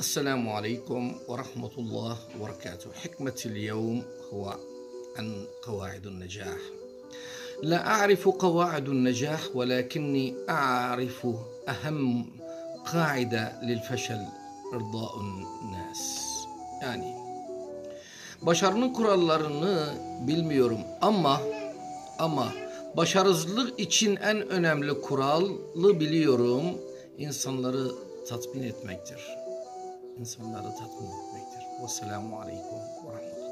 السلام عليكم ورحمة الله وبركاته حكمة اليوم هو عن قواعد النجاح لا أعرف قواعد النجاح ولكني أعرف أهم قاعدة للفشل إرضاء الناس yani başarının kurallarını bilmiyorum ama ama başarısızlık için en önemli kuralı biliyorum insanları tatmin etmektir. İnsanları tatmin etmektir. Vesselamu aleyküm ve rahmetullah.